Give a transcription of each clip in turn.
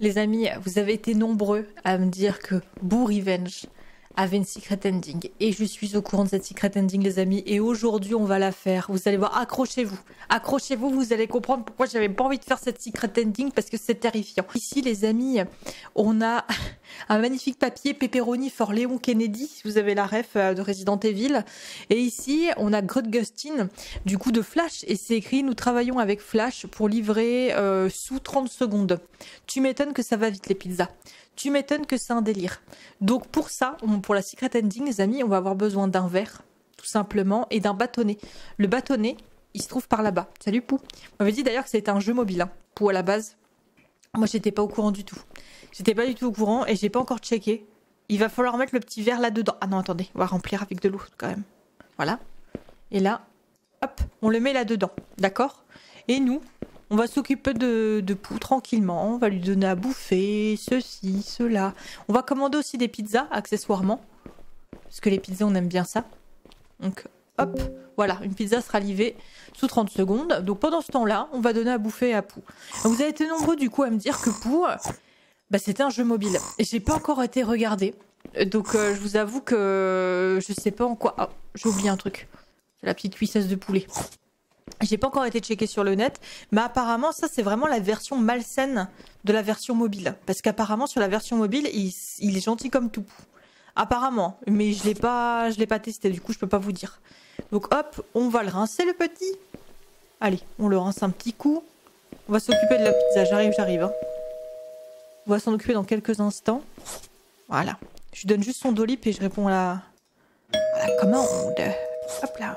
Les amis, vous avez été nombreux à me dire que Boo Revenge avait une secret ending. Et je suis au courant de cette secret ending, les amis. Et aujourd'hui, on va la faire. Vous allez voir, accrochez-vous. Accrochez-vous, vous allez comprendre pourquoi j'avais pas envie de faire cette secret ending parce que c'est terrifiant. Ici, les amis, on a un magnifique papier Pepperoni for Léon Kennedy, si vous avez la ref euh, de Resident Evil. Et ici, on a Grut Gustin, du coup de Flash. Et c'est écrit, nous travaillons avec Flash pour livrer euh, sous 30 secondes. Tu m'étonnes que ça va vite, les pizzas. Tu m'étonnes que c'est un délire. Donc pour ça, pour la secret ending, les amis, on va avoir besoin d'un verre, tout simplement, et d'un bâtonnet. Le bâtonnet, il se trouve par là-bas. Salut Pou. On m'avait dit d'ailleurs que c'était un jeu mobile, hein, Pou à la base. Moi, j'étais pas au courant du tout. J'étais pas du tout au courant et j'ai pas encore checké. Il va falloir mettre le petit verre là-dedans. Ah non, attendez, on va remplir avec de l'eau quand même. Voilà. Et là, hop, on le met là-dedans. D'accord? Et nous, on va s'occuper de, de Pou tranquillement. On va lui donner à bouffer, ceci, cela. On va commander aussi des pizzas, accessoirement. Parce que les pizzas, on aime bien ça. Donc, hop, voilà, une pizza sera livrée sous 30 secondes. Donc pendant ce temps-là, on va donner à bouffer à Pou. Vous avez été nombreux du coup à me dire que Pou, bah, c'était un jeu mobile. Et j'ai pas encore été regardé. Donc euh, je vous avoue que je sais pas en quoi. Ah, j'ai oublié un truc. C'est la petite cuisseuse de poulet. J'ai pas encore été checké sur le net, mais apparemment ça c'est vraiment la version malsaine de la version mobile. Parce qu'apparemment sur la version mobile, il, est gentil comme tout. Apparemment, mais je l'ai pas, l'ai pas testé, du coup je peux pas vous dire. Donc hop, on va le rincer le petit. Allez, on le rince un petit coup. On va s'occuper de la pizza. J'arrive, j'arrive. Hein. On va s'en occuper dans quelques instants. Voilà. Je lui donne juste son dolip et je réponds à la, à la commande. Hop là.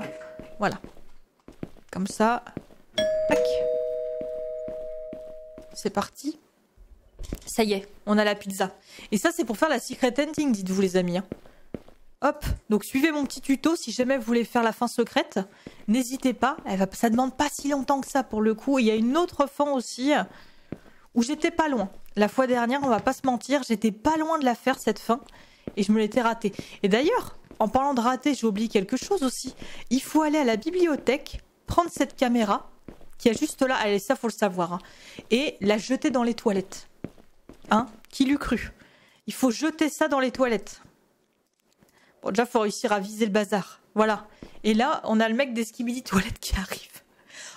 Voilà. Comme ça. Tac. C'est parti. Ça y est, on a la pizza. Et ça, c'est pour faire la secret ending, dites-vous les amis. Hein. Hop, donc suivez mon petit tuto si jamais vous voulez faire la fin secrète. N'hésitez pas, elle va, ça demande pas si longtemps que ça pour le coup. Il y a une autre fin aussi où j'étais pas loin. La fois dernière, on va pas se mentir, j'étais pas loin de la faire cette fin et je me l'étais ratée. Et d'ailleurs, en parlant de rater, j'ai oublié quelque chose aussi. Il faut aller à la bibliothèque prendre cette caméra qui est juste là, allez, ça faut le savoir, hein, et la jeter dans les toilettes. Hein Qui l'eût cru? Il faut jeter ça dans les toilettes. Bon, déjà, faut réussir à viser le bazar. Voilà. Et là, on a le mec des skibidi toilettes qui arrive.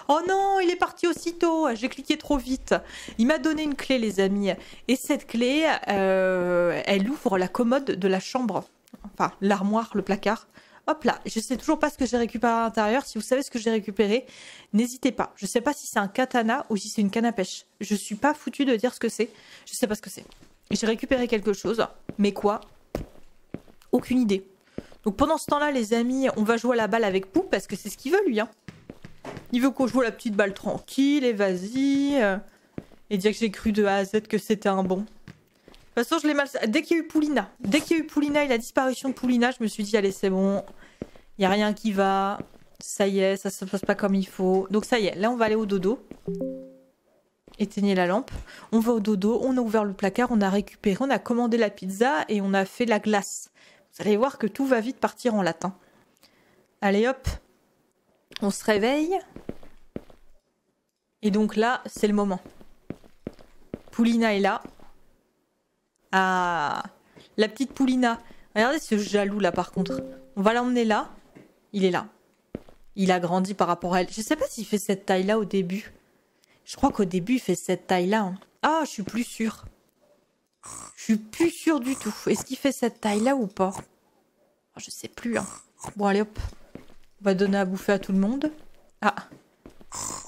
Oh non, il est parti aussitôt. J'ai cliqué trop vite. Il m'a donné une clé, les amis. Et cette clé, euh, elle ouvre la commode de la chambre. Enfin, l'armoire, le placard. Hop là, je sais toujours pas ce que j'ai récupéré à l'intérieur. Si vous savez ce que j'ai récupéré, n'hésitez pas. Je sais pas si c'est un katana ou si c'est une canne à pêche. Je suis pas foutu de dire ce que c'est. Je sais pas ce que c'est. J'ai récupéré quelque chose, mais quoi? Aucune idée. Donc pendant ce temps-là, les amis, on va jouer à la balle avec Pou parce que c'est ce qu'il veut lui. Hein. Il veut qu'on joue à la petite balle tranquille et vas-y. Et dire que j'ai cru de A à Z que c'était un bon. Toute façon, je. Dès qu'il y a eu Poulina, dès qu'il y a eu Poulina et la disparition de Poulina, je me suis dit, allez, c'est bon. Il n'y a rien qui va. Ça y est, ça se passe pas comme il faut. Donc ça y est, là on va aller au dodo. Éteignez la lampe. On va au dodo, on a ouvert le placard, on a récupéré, on a commandé la pizza et on a fait la glace. Vous allez voir que tout va vite partir en latin. Allez hop, on se réveille. Et donc là, c'est le moment. Poulina est là. Ah, la petite Poulina. Regardez ce jaloux là par contre. On va l'emmener là. Il est là. Il a grandi par rapport à elle. Je sais pas s'il fait cette taille-là au début. Je crois qu'au début, il fait cette taille-là. Hein. Ah, je suis plus sûre. Je suis plus sûre du tout. Est-ce qu'il fait cette taille-là ou pas? Ah, Je sais plus. Hein. Bon, allez hop. On va donner à bouffer à tout le monde. Ah.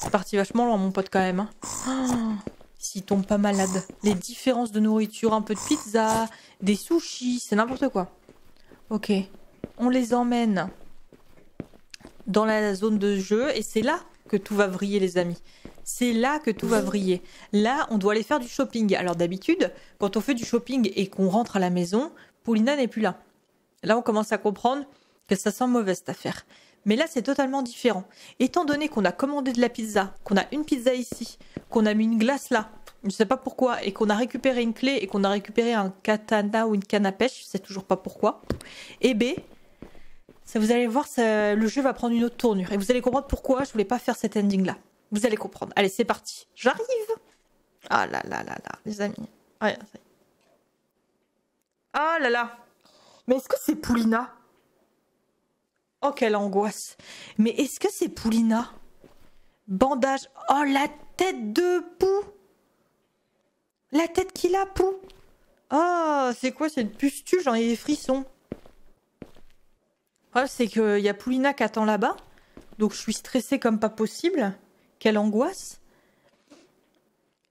C'est parti vachement loin, mon pote, quand même. Hein. S'il tombe pas malade. Les différences de nourriture, un peu de pizza, des sushis, c'est n'importe quoi. Ok. On les emmène dans la zone de jeu et c'est là que tout va vriller les amis. C'est là que tout va vriller. Là, on doit aller faire du shopping. Alors d'habitude, quand on fait du shopping et qu'on rentre à la maison, Paulina n'est plus là. Là, on commence à comprendre que ça sent mauvaise cette affaire. Mais là, c'est totalement différent. Étant donné qu'on a commandé de la pizza, qu'on a une pizza ici, qu'on a mis une glace là, je ne sais pas pourquoi, et qu'on a récupéré une clé et qu'on a récupéré un katana ou une canne à pêche, je sais toujours pas pourquoi, et eh B, ben, ça, vous allez voir, le jeu va prendre une autre tournure. Et vous allez comprendre pourquoi je voulais pas faire cet ending là. Vous allez comprendre. Allez, c'est parti. J'arrive. Ah là là là là, les amis. Ah là là. Mais est-ce que c'est Poulina? Oh, quelle angoisse. Mais est-ce que c'est Poulina? Bandage. Oh, la tête de Pou La tête qu'il a, Pou Oh, c'est quoi cette pustule J'en ai des frissons? Le c'est qu'il y a Poulina qui attend là-bas. Donc je suis stressée comme pas possible. Quelle angoisse.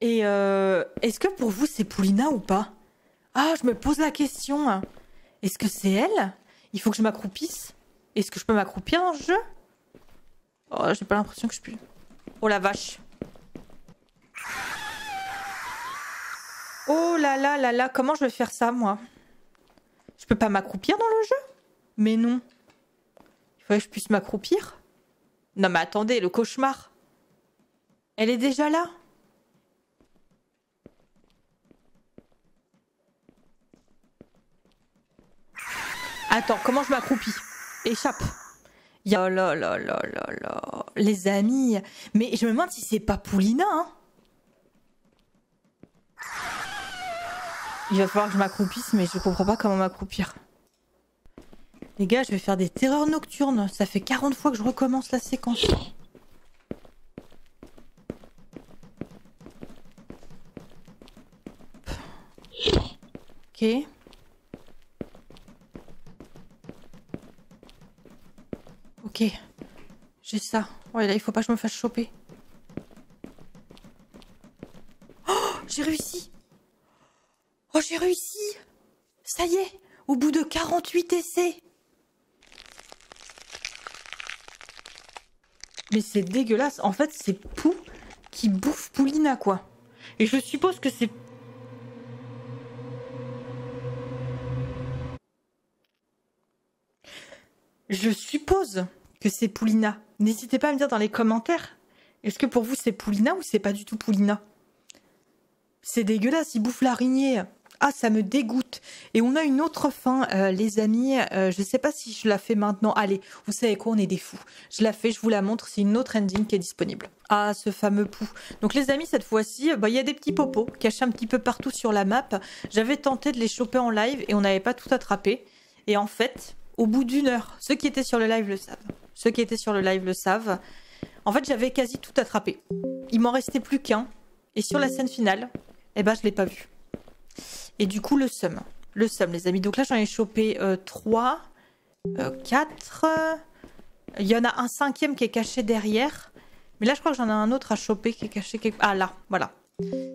Et euh, est-ce que pour vous c'est Poulina ou pas? Ah, je me pose la question. Est-ce que c'est elle? Il faut que je m'accroupisse Est-ce que je peux m'accroupir dans ce jeu? Oh, j'ai pas l'impression que je puis. Oh la vache. Oh là là là là, comment je vais faire ça moi? Je peux pas m'accroupir dans le jeu? Mais non. Il faudrait que je puisse m'accroupir? Non mais attendez, le cauchemar. Elle est déjà là. Attends, comment je m'accroupis? Échappe. Oh là là là là là. Les amis. Mais je me demande si c'est pas Poulina. Hein Il va falloir que je m'accroupisse, mais je comprends pas comment m'accroupir. Les gars, je vais faire des terreurs nocturnes. Ça fait 40 fois que je recommence la séquence. Ok. J'ai ça. Ouais, là, il faut pas que je me fasse choper. Oh, j'ai réussi. Oh, j'ai réussi. Ça y est, au bout de 48 essais. Mais c'est dégueulasse. En fait, c'est Pou qui bouffe Poulina, quoi. Et je suppose que c'est... Je suppose que c'est Poulina. N'hésitez pas à me dire dans les commentaires. Est-ce que pour vous c'est Poulina ou c'est pas du tout Poulina? C'est dégueulasse, il bouffe l'araignée. Ah, ça me dégoûte. Et on a une autre fin, euh, les amis. Euh, je ne sais pas si je la fais maintenant. Allez, vous savez quoi, on est des fous. Je la fais, je vous la montre. C'est une autre ending qui est disponible. Ah, ce fameux pou. Donc les amis, cette fois-ci, bah, il y a des petits popos cachés un petit peu partout sur la map. J'avais tenté de les choper en live et on n'avait pas tout attrapé. Et en fait, au bout d'une heure, ceux qui étaient sur le live le savent. Ceux qui étaient sur le live le savent. En fait, j'avais quasi tout attrapé. Il m'en restait plus qu'un. Et sur la scène finale, eh ben, je l'ai pas vu. Et du coup, le sum. Le sum, les amis. Donc là, j'en ai chopé 3, euh, 4. Euh, Il y en a un cinquième qui est caché derrière. Mais là, je crois que j'en ai un autre à choper qui est caché. Ah là, voilà.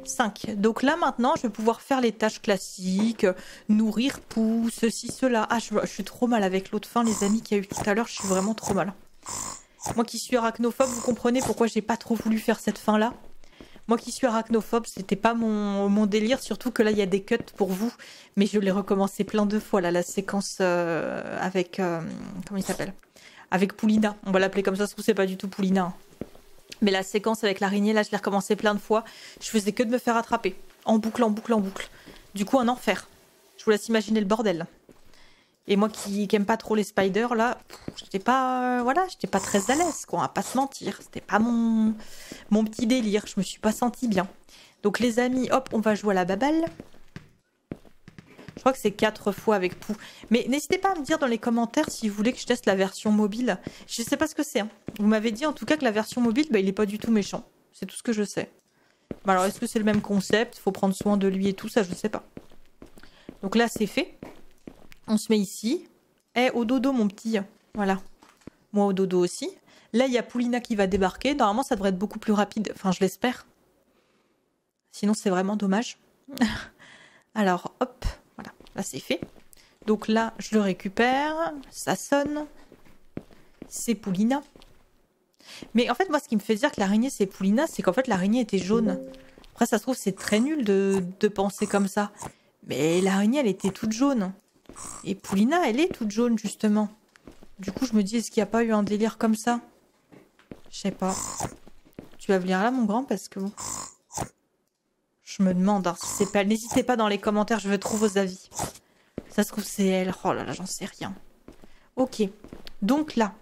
5. Donc là, maintenant, je vais pouvoir faire les tâches classiques. Nourrir, pousse, ceci, cela. Ah, je, suis trop mal avec l'autre fin, les amis, qu'il y a eu tout à l'heure. Je suis vraiment trop mal. Moi qui suis arachnophobe, vous comprenez pourquoi j'ai pas trop voulu faire cette fin-là moi qui suis arachnophobe, c'était pas mon, délire, surtout que là il y a des cuts pour vous, mais je l'ai recommencé plein de fois là, la séquence euh, avec euh, comment il s'appelle? Avec Poulina. On va l'appeler comme ça, que c'est pas du tout Poulina. Hein. Mais la séquence avec l'araignée, là je l'ai recommencé plein de fois. Je faisais que de me faire attraper, en boucle, en boucle, en boucle. Du coup un enfer. Je vous laisse imaginer le bordel. Et moi qui, n'aime pas trop les spiders, là, j'étais pas, euh, voilà, j'étais pas très à l'aise, quoi, va pas se mentir. C'était pas mon, mon petit délire, je me suis pas sentie bien. Donc les amis, hop, on va jouer à la baballe. Crois que c'est quatre fois avec Pou. Mais n'hésitez pas à me dire dans les commentaires si vous voulez que je teste la version mobile. Je sais pas ce que c'est. Hein. Vous m'avez dit en tout cas que la version mobile, bah, il est pas du tout méchant. C'est tout ce que je sais. Alors est-ce que c'est le même concept? Faut prendre soin de lui et tout ça, je sais pas. Donc là c'est fait. On se met ici. Eh, au dodo, mon petit. Voilà. Moi, au dodo aussi. Là, il y a Poulina qui va débarquer. Normalement, ça devrait être beaucoup plus rapide. Enfin, je l'espère. Sinon, c'est vraiment dommage. Alors, hop. Là, c'est fait. Donc là, je le récupère. Ça sonne. C'est Poulina. Mais en fait, moi, ce qui me fait dire que l'araignée, c'est Poulina, c'est qu'en fait, l'araignée était jaune. Après, ça se trouve, c'est très nul de, de penser comme ça. Mais l'araignée, elle était toute jaune. Et Poulina, elle est toute jaune, justement. Du coup, je me dis, est-ce qu'il n'y a pas eu un délire comme ça? Je sais pas. Tu vas venir là, mon grand, parce que... Je me demande, si c'est pas... N'hésitez pas dans les commentaires, je veux trop vos avis. Ça se trouve, c'est elle. Oh là là, j'en sais rien. Ok. Donc là.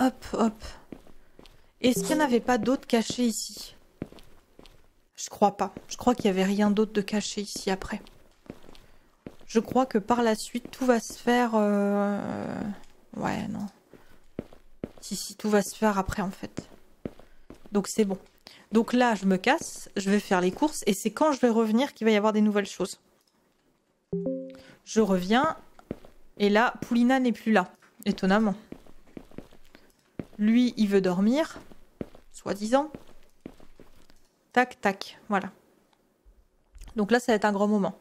Hop, hop. Est-ce qu'il n'y avait pas d'autres cachés ici? Je crois pas. Je crois qu'il y avait rien d'autre de caché ici après. Je crois que par la suite, tout va se faire... Euh, ouais, non. Si, si, tout va se faire après, en fait. Donc c'est bon. Donc là, je me casse, je vais faire les courses, et c'est quand je vais revenir qu'il va y avoir des nouvelles choses. Je reviens, et là, Poulina n'est plus là, étonnamment. Lui, il veut dormir, soi-disant. Tac, tac, voilà. Donc là, ça va être un grand moment.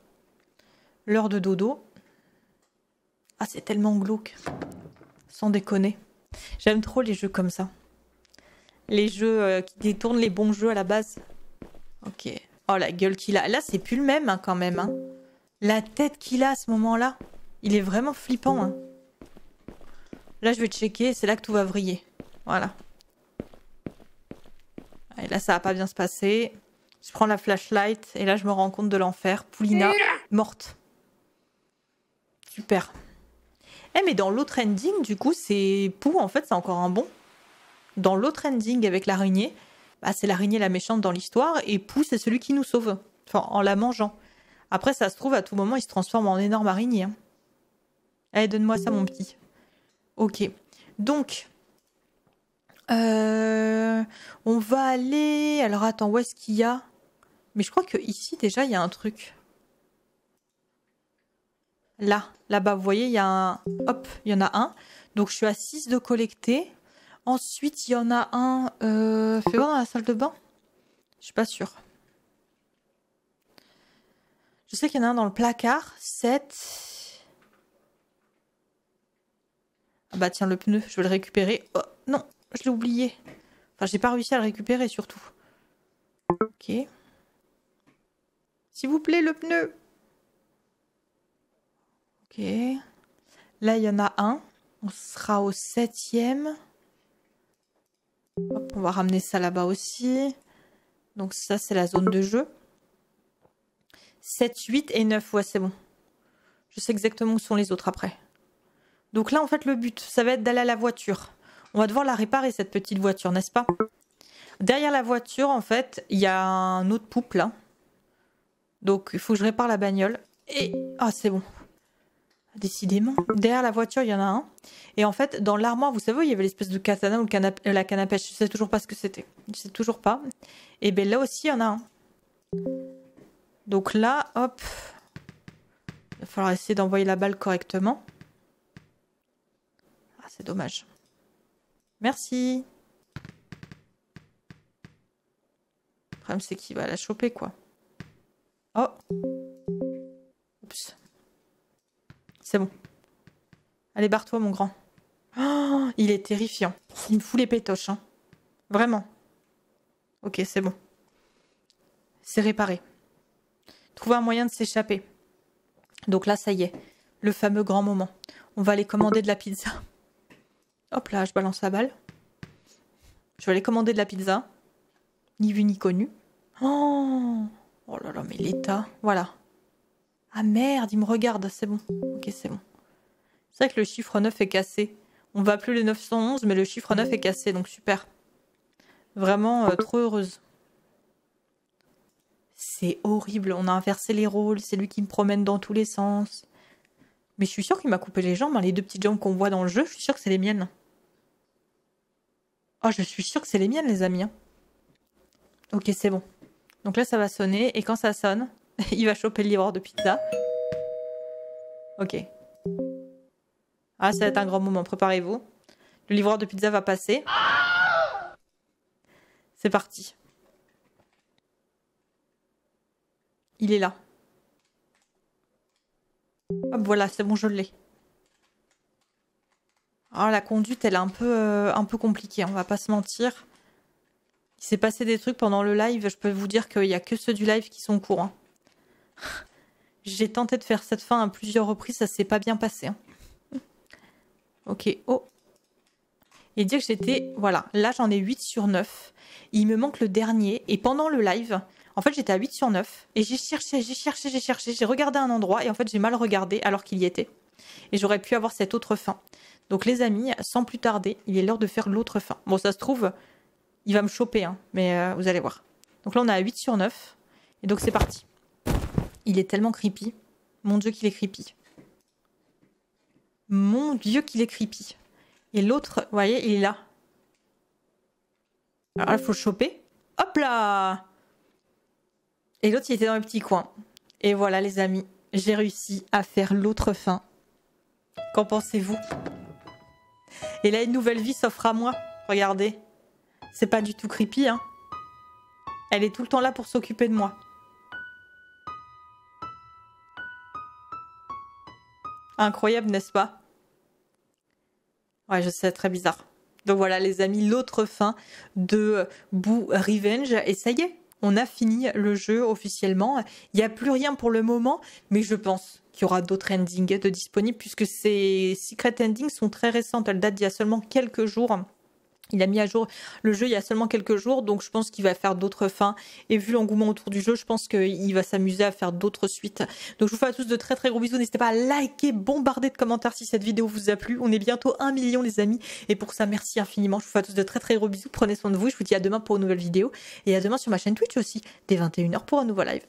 L'heure de dodo. Ah, c'est tellement glauque. Sans déconner. J'aime trop les jeux comme ça les jeux euh, qui détournent les bons jeux à la base. Ok. Oh, la gueule qu'il a. Là, c'est plus le même hein, quand même. Hein. La tête qu'il a à ce moment-là. Il est vraiment flippant. Hein. Là, je vais checker. C'est là que tout va vriller. Voilà. Et là, ça va pas bien se passer. Je prends la flashlight et là, je me rends compte de l'enfer. Poulina, morte. Super. Eh, mais dans l'autre ending, du coup, c'est Pou, en fait, c'est encore un bon dans l'autre ending avec l'araignée, bah, c'est l'araignée la méchante dans l'histoire et Pou c'est celui qui nous sauve, en la mangeant. Après ça se trouve à tout moment il se transforme en énorme araignée. Hein. Allez donne-moi ça mon petit. Ok. Donc euh, on va aller. Alors attends où est-ce qu'il y a? Mais je crois que ici déjà il y a un truc. Là, là-bas, vous voyez, il y a un. Hop, il y en a un. Donc je suis à 6 de collecter. Ensuite, il y en a un. Euh, fais voir dans la salle de bain. Je suis pas sûre. Je sais qu'il y en a un dans le placard. 7. Ah bah tiens, le pneu, je vais le récupérer. Oh non, je l'ai oublié. Enfin, j'ai pas réussi à le récupérer surtout. Ok. S'il vous plaît, le pneu. Ok. Là, il y en a un. On sera au septième on va ramener ça là-bas aussi. Donc ça, c'est la zone de jeu. 7, 8 et 9, ouais, c'est bon. Je sais exactement où sont les autres après. Donc là, en fait, le but, ça va être d'aller à la voiture. On va devoir la réparer, cette petite voiture, n'est-ce pas? Derrière la voiture, en fait, il y a un autre pouple. là. Donc, il faut que je répare la bagnole. Et... Ah, c'est bon. Décidément. Derrière la voiture, il y en a un. Et en fait, dans l'armoire, vous savez, il y avait l'espèce de katana ou euh, la canne à pêche. Je sais toujours pas ce que c'était. Je sais toujours pas. Et bien là aussi, il y en a un. Donc là, hop. Il va falloir essayer d'envoyer la balle correctement. Ah, c'est dommage. Merci. Le problème, c'est qu'il va la choper, quoi. Oh. Oups. C'est bon. Allez, barre-toi, mon grand. Oh, il est terrifiant. Il me fout les pétoches. Hein. Vraiment. Ok, c'est bon. C'est réparé. Trouver un moyen de s'échapper. Donc là, ça y est. Le fameux grand moment. On va aller commander de la pizza. Hop là, je balance la balle. Je vais aller commander de la pizza. Ni vu ni connu. Oh, oh là là, mais l'état. Voilà. Ah merde, il me regarde, c'est bon. Ok, c'est bon. C'est vrai que le chiffre 9 est cassé. On va plus le 911, mais le chiffre 9 est cassé, donc super. Vraiment euh, trop heureuse. C'est horrible, on a inversé les rôles, c'est lui qui me promène dans tous les sens. Mais je suis sûre qu'il m'a coupé les jambes, hein, les deux petites jambes qu'on voit dans le jeu, je suis sûre que c'est les miennes. Oh, je suis sûre que c'est les miennes, les amis. Hein. Ok, c'est bon. Donc là, ça va sonner, et quand ça sonne, il va choper le livreur de pizza. Ok. Ah, ça va être un grand moment, préparez-vous. Le livreur de pizza va passer. C'est parti. Il est là. Hop, voilà, c'est bon, je l'ai. Ah, la conduite, elle est un peu, euh, un peu compliquée, on va pas se mentir. Il s'est passé des trucs pendant le live, je peux vous dire qu'il n'y a que ceux du live qui sont courants. J'ai tenté de faire cette fin à plusieurs reprises, ça s'est pas bien passé. Hein. Ok, oh. Et dire que j'étais... Voilà, là j'en ai 8 sur 9. Il me manque le dernier. Et pendant le live, en fait j'étais à 8 sur 9. Et j'ai cherché, j'ai cherché, j'ai cherché. J'ai regardé un endroit et en fait j'ai mal regardé alors qu'il y était. Et j'aurais pu avoir cette autre fin. Donc les amis, sans plus tarder, il est l'heure de faire l'autre fin. Bon, ça se trouve, il va me choper, hein, mais euh, vous allez voir. Donc là, on est à 8 sur 9. Et donc, c'est parti. Il est tellement creepy. Mon Dieu, qu'il est creepy. Mon Dieu, qu'il est creepy. Et l'autre, vous voyez, il est là. Alors là, il faut le choper. Hop là Et l'autre, il était dans le petit coin. Et voilà, les amis, j'ai réussi à faire l'autre fin. Qu'en pensez-vous? Et là, une nouvelle vie s'offre à moi. Regardez. C'est pas du tout creepy, hein. Elle est tout le temps là pour s'occuper de moi. Incroyable, n'est-ce pas? Ouais, je sais, très bizarre. Donc voilà, les amis, l'autre fin de Boo Revenge. Et ça y est, on a fini le jeu officiellement. Il n'y a plus rien pour le moment, mais je pense qu'il y aura d'autres endings disponibles puisque ces secret endings sont très récentes. Elles datent d'il y a seulement quelques jours. Il a mis à jour le jeu il y a seulement quelques jours, donc je pense qu'il va faire d'autres fins. Et vu l'engouement autour du jeu, je pense qu'il va s'amuser à faire d'autres suites. Donc je vous fais à tous de très très gros bisous. N'hésitez pas à liker, bombarder de commentaires si cette vidéo vous a plu. On est bientôt 1 million les amis. Et pour ça, merci infiniment. Je vous fais à tous de très très gros bisous. Prenez soin de vous. Je vous dis à demain pour une nouvelle vidéo. Et à demain sur ma chaîne Twitch aussi, dès 21h pour un nouveau live.